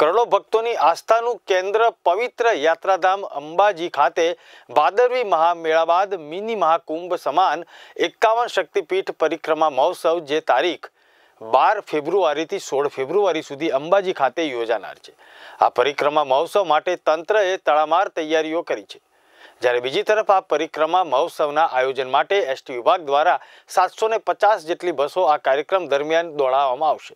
કરોડો ભક્તોની આસ્થાનું કેન્દ્ર પવિત્ર યાત્રાધામ અંબાજી ખાતે ભાદરવી મહામેળા બાદ મિની મહાકુંભ સમાન એકાવન શક્તિપીઠ પરિક્રમા મહોત્સવ જે તારીખ બાર ફેબ્રુઆરીથી સોળ ફેબ્રુઆરી સુધી અંબાજી ખાતે યોજાનાર છે. આ પરિક્રમા મહોત્સવ માટે તંત્રએ તડામાર તૈયારીઓ કરી છે. જ્યારે બીજી તરફ આ પરિક્રમા મહોત્સવના આયોજન માટે એસટી વિભાગ દ્વારા સાતસો જેટલી બસો આ કાર્યક્રમ દરમિયાન દોડાવવામાં આવશે.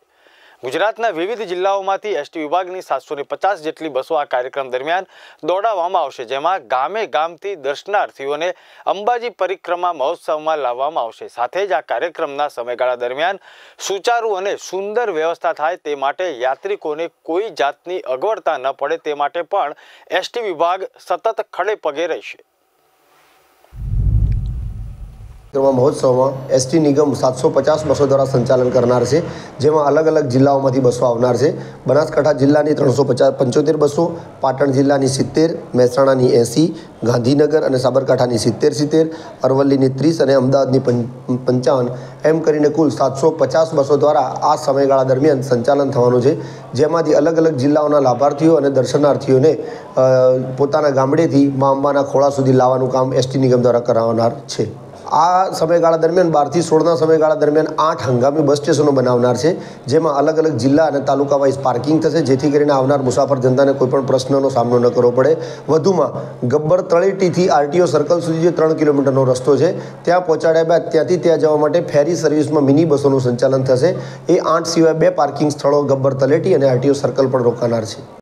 ગુજરાતના વિવિધ જિલ્લાઓમાંથી એસટી વિભાગની સાતસો પચાસ જેટલી બસો આ કાર્યક્રમ દરમિયાન દોડાવવામાં આવશે, જેમાં ગામે ગામથી દર્શનાર્થીઓને અંબાજી પરિક્રમા મહોત્સવમાં લાવવામાં આવશે. સાથે જ આ કાર્યક્રમના સમયગાળા દરમિયાન સુચારુ અને સુંદર વ્યવસ્થા થાય તે માટે યાત્રિકોને કોઈ જાતની અગવડતા ન પડે, તે માટે પણ એસટી વિભાગ સતત ખડે પગે રહેશે. પરિક્રમા મહોત્સવમાં એસટી નિગમ સાતસો પચાસ બસો દ્વારા સંચાલન કરનાર છે, જેમાં અલગ અલગ જિલ્લાઓમાંથી બસો આવનાર છે. બનાસકાંઠા જિલ્લાની ત્રણસો પચાસ, પંચોતેર બસો, પાટણ જિલ્લાની સિત્તેર, મહેસાણાની એંસી, ગાંધીનગર અને સાબરકાંઠાની સિત્તેર સિત્તેર, અરવલ્લીની ત્રીસ અને અમદાવાદની પંચાવન, એમ કરીને કુલ સાતસો પચાસ બસો દ્વારા આ સમયગાળા દરમિયાન સંચાલન થવાનું છે, જેમાંથી અલગ અલગ જિલ્લાઓના લાભાર્થીઓ અને દર્શનાર્થીઓને પોતાના ગામડેથી મા અંબાના ખોળા સુધી લાવવાનું કામ એસટી નિગમ દ્વારા કરાવનાર છે. આ સમયગાળા દરમિયાન બારથી સોળના સમયગાળા દરમિયાન આઠ હંગામી બસ સ્ટેશનો બનાવનાર છે, જેમાં અલગ અલગ જિલ્લા અને તાલુકા વાઇઝ પાર્કિંગ થશે, જેથી કરીને આવનાર મુસાફર જનતાને કોઈપણ પ્રશ્નનો સામનો ન કરવો પડે. વધુમાં, ગબ્બર તળેટીથી આરટીઓ સર્કલ સુધી જે ત્રણ કિલોમીટરનો રસ્તો છે, ત્યાં પહોંચાડ્યા બાદ ત્યાંથી ત્યાં જવા માટે ફેરી સર્વિસમાં મિની બસોનું સંચાલન થશે. એ આઠ સિવાય બે પાર્કિંગ સ્થળો ગબ્બર તળેટી અને આરટીઓ સર્કલ પણ રોકાનાર છે.